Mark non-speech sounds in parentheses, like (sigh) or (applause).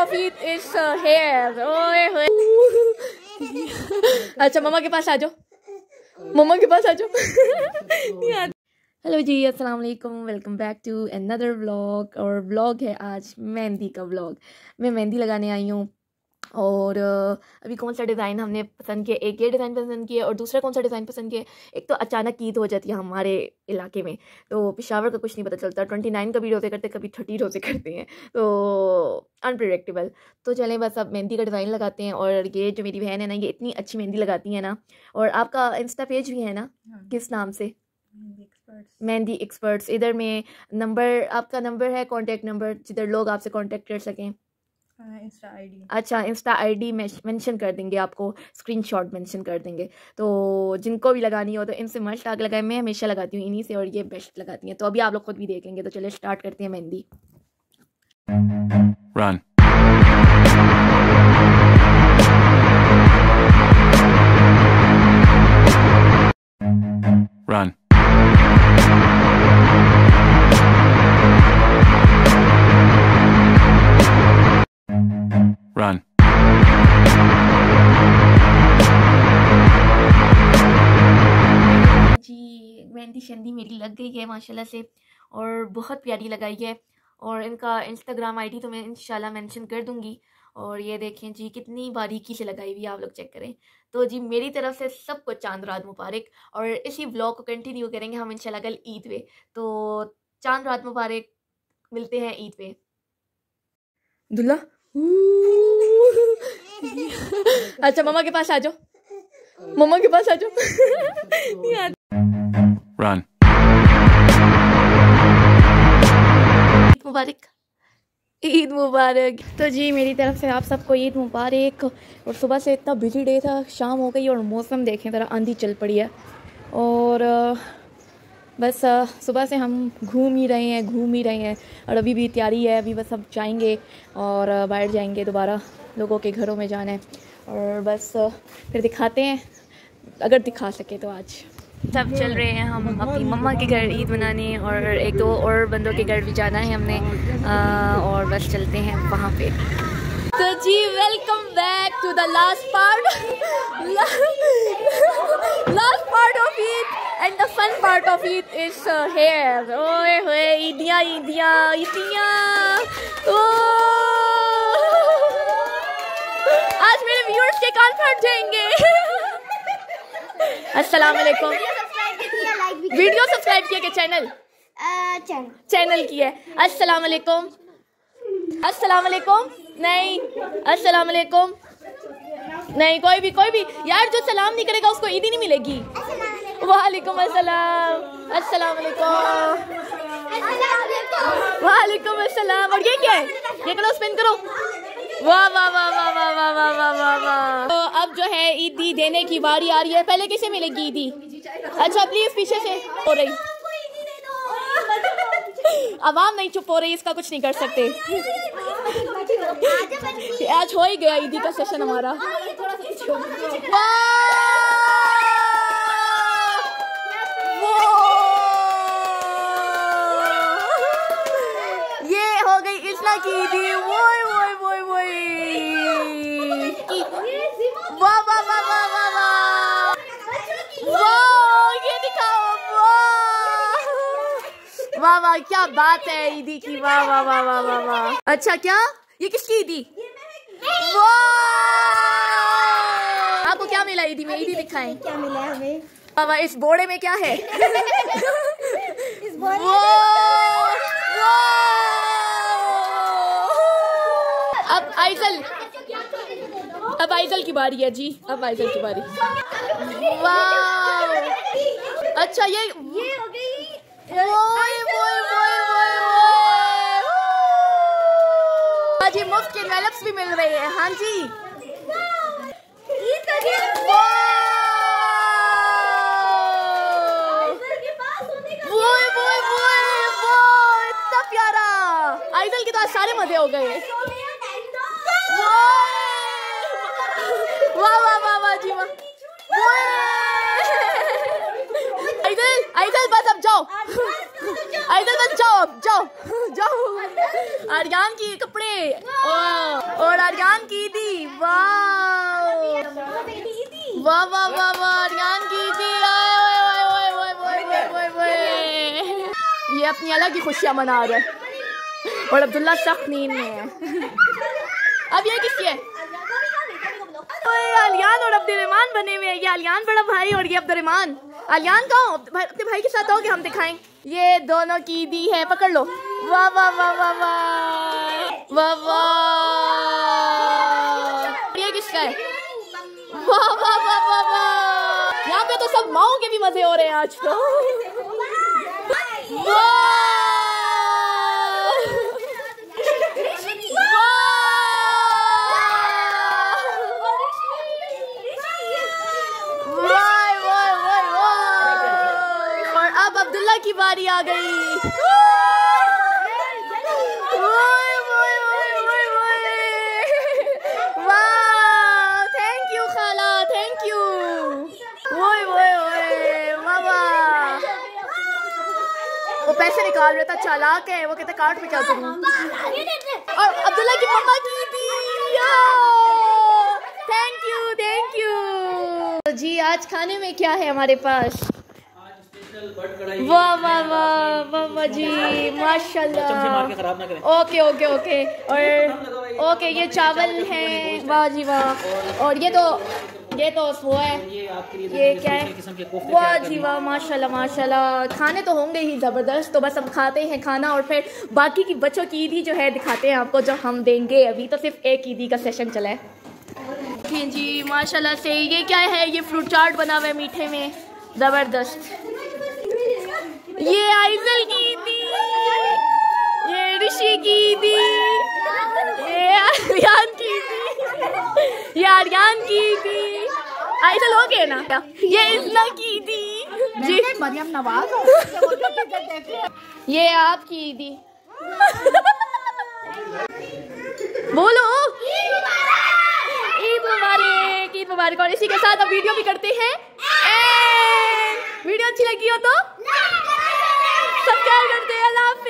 of it is uh, hair. ओए होए। (laughs) अच्छा मम्मा के पास आ जाओ। मम्मा के पास आ जाओ। हेलो जी अस्सलाम वालेकुम welcome back to another vlog और व्लॉग है आज मेहंदी का व्लॉग मैं मेहंदी लगाने आई हूँ। और अभी कौन सा डिज़ाइन हमने पसंद किया? एक ये डिज़ाइन पसंद किया और दूसरा कौन सा डिज़ाइन पसंद किया? एक तो अचानक ईद हो जाती है हमारे इलाके में तो पिशावर का कुछ नहीं पता चलता। ट्वेंटी नाइन कभी रोज़े करते कभी थर्टी रोज़े करते हैं तो अनप्रडिक्टेबल तो चलें बस अब मेहंदी का डिज़ाइन लगाते हैं और ये जो मेरी बहन है ना ये इतनी अच्छी मेहंदी लगाती है ना और आपका इंस्टा पेज भी है ना? हाँ। किस नाम से? मेहंदी एक्सपर्ट्स इधर में नंबर आपका नंबर है कॉन्टैक्ट नंबर जिधर लोग आपसे कॉन्टैक्ट कर सकें। अच्छा इंस्टा आईडी मेंशन कर देंगे आपको स्क्रीनशॉट मेंशन कर देंगे। तो जिनको भी लगानी हो तो इनसे मस्ट आग लगाए मैं हमेशा लगाती हूँ इन्हीं से और ये बेस्ट लगाती हैं। तो अभी आप लोग खुद भी देखेंगे तो चलिए स्टार्ट करते हैं मेहंदी। Run. जी मेहंदी शंदी मेरी लग गई है माशाल्लाह से और बहुत प्यारी लगाई है और इनका इंस्टाग्राम आईडी तो मैं इंशाल्लाह मेंशन कर दूँगी और ये देखें जी कितनी बारीकी से लगाई हुई आप लोग चेक करें। तो जी मेरी तरफ़ से सबको चाँद रात मुबारक और इसी ब्लॉग को कंटिन्यू करेंगे हम इंशाल्लाह कल ईद पे। तो चाँद रात मुबारक मिलते हैं ईद पे। दुल्ला अच्छा मम्मा के पास आ जाओ मम्मा के पास आ जाओ रन मुबारक। ईद मुबारक। तो जी मेरी तरफ़ से आप सबको ईद मुबारक। और सुबह से इतना बिज़ी डे था शाम हो गई और मौसम देखें ज़रा आंधी चल पड़ी है। और बस सुबह से हम घूम ही रहे हैं घूम ही रहे हैं। और अभी भी तैयारी है अभी बस हम जाएँगे और बाहर जाएँगे दोबारा लोगों के घरों में जाना। है और बस फिर दिखाते हैं। अगर दिखा सके तो आज। सब चल रहे हैं हम अपनी मम्मा के घर ईद मनाने और एक दो और बंदों के घर भी जाना है हमने। आ, और बस चलते हैं वहाँ पे। तो जी welcome back to the last part last part of Eid and the fun part of Eid is here ओए होए ईदियाँ ईदियाँ ईदियाँ आज मेरे व्यूअर्स के कान फट जाएँगे अस्सलाम वालेकुम वीडियो सब्सक्राइब किया के चैनल चैनल की है अस्सलाम वालेकुम अस्सलाम वालेकुम नहीं, अस्सलाम वालेकुम। नहीं, कोई भी कोई भी। यार, जो सलाम नहीं करेगा, उसको ईदी नहीं मिलेगी। वालेकुम अस्सलाम। अस्सलाम वालेकुम। वालेकुम अस्सलाम। और ये क्या है? ये करो स्पिन करो। वाह वाह वाह वाह वाह वाह वाह वाह वाह वाह। तो अब जो है, ईदी देने की बारी आ रही है। पहले किसे मिलेगी ईदी? अच्छा प्लीज़ पीछे से। हो रही। आवाम नहीं चुप हो रही, इसका कुछ नहीं कर सकते। आज हो ही गया ईदी का सेशन हमारा। ये हो गई इतना की ईदी। वो वाह वाह क्या बात है ईदी की। वाह वाह वाह वाह वाह। अच्छा क्या? ये किसकी ईदी? आपको क्या मिला ईदी में? ईदी दिखाएँ। क्या मिला हमें? वाह इस बोड़े में क्या है? इस बोड़े अब आइजल। अब आइजल की बारी है जी। अब आइजल की बारी। वाह! अच्छा ये ये हो गई। जी मुफ़्त के मेलप्स भी मिल रहे हैं हाँ जी इतना प्यारा आइडल के तो आज सारे मज़े हो गए वाह वाह वाह वाह जी वाह आइजल बस अब जाओ आइजल बस जाओ अब जाओ जाओ आर्यान की कपड़े और आर्यान की दी वाह वाह वाह वाह वाह आर्यान की दी ये अपनी अलग ही खुशियाँ मना रहे और अब्दुल्ला सख्त नींद में है अब ये किसकी है आलियान और अब्दुलरमान बने हुए हैं। ये आलियान बड़ा भाई और ये अब्दुलरमान आलियान कहो अपने भाई के साथ आओगे हम दिखाएँ। ये दोनों की दी है पकड़ लो। वाह वाह वाह वाह वाह। वाह वाह। ये किसका है? वाह वाह वाह वाह वाह। यहाँ पे तो सब माओ के भी मज़े हो रहे हैं आज तो (laughs) वाह। की बारी आ गई। थैंक यू वो पैसे निकाल रहा था, चालाक है, वो कहते कार्ड में क्या करूँ? और अब्दुल्ला की मम्मा की थी थैंक यू थैंक यू जी, आज खाने में क्या है हमारे पास? वाह वाह वाह वाह जी माशाल्लाह। ओके ओके ओके और ओके ये चावल हैं। वाह जी वाह। और ये तो ये तो वो है। ये क्या है? वाह जी वाह माशाल्लाह माशाल्लाह। खाने तो होंगे ही ज़बरदस्त तो बस हम खाते हैं खाना और फिर बाकी की बच्चों की ईदी जो है दिखाते हैं आपको जो हम देंगे। अभी तो सिर्फ़ एक ईदी का सेशन चला है। जी माशाल्लाह से ये क्या है? ये फ्रूट चाट बना हुआ है मीठे में। ज़बरदस्त। ये आइजल की थी। ये ऋषि की थी। ये आर्यान की थी। ये आर्यान की थी। आइजल हो गए ना? ये इतना की थी। जी। मरियम नवाज़ ये आपकी थी। बोलो। ईद मुबारक। ईद मुबारक। और इसी के साथ अब वीडियो भी करते हैं। वीडियो अच्छी लगी हो तो सब्सक्राइब करते हैं अल्लाह हाफिज़